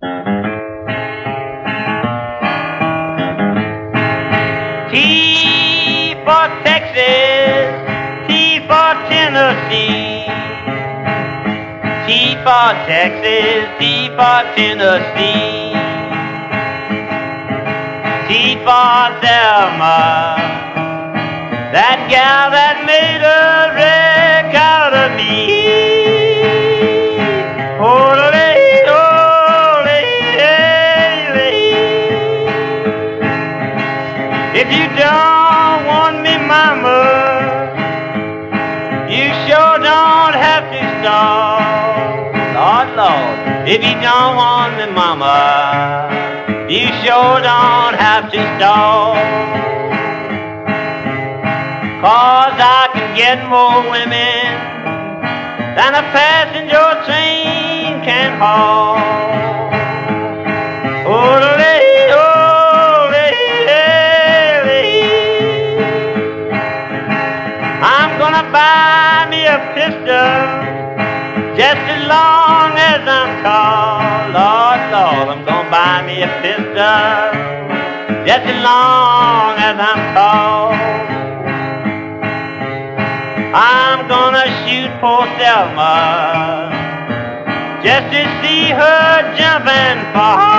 T for Texas, T for Tennessee. T for Texas, T for Tennessee. T for Thelma, that gal that If you don't want me, mama, you sure don't have to stall. Lord, Lord, if you don't want me, mama, you sure don't have to stall. Cause I can get more women than a passenger train can haul. Just as long as I'm tall. Lord, Lord, I'm gonna buy me a pistol just as long as I'm tall. I'm gonna shoot poor Thelma just to see her jump and fall.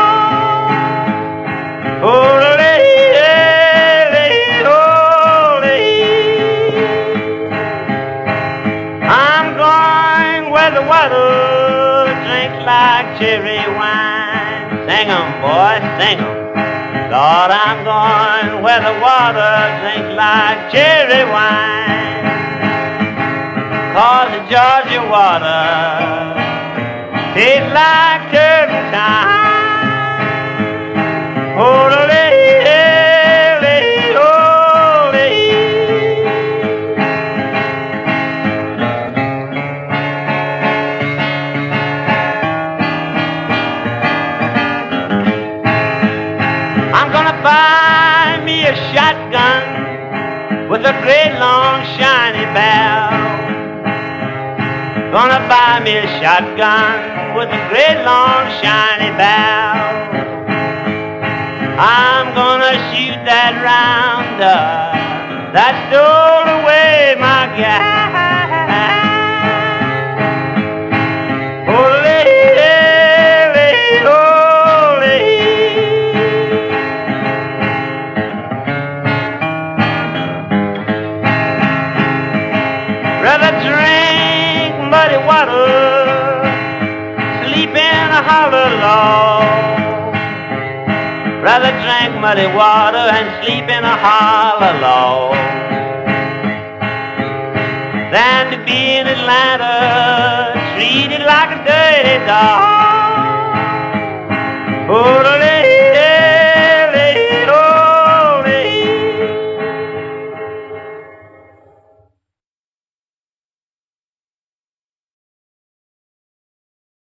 Like cherry wine. Sing 'em, boy, sing 'em. Lord, I'm going where the water drinks like cherry wine. Cause the Georgia water tastes like turpentine. Buy me a shotgun with a great long shiny barrel. Gonna buy me a shotgun with a great long shiny barrel. I'm gonna shoot that rounder that stole away my gal. never drink muddy water, sleep in a hollow log. Rather drink muddy water and sleep in a hollow log. Than to be in Atlanta, treated like a dirty dog. Oh,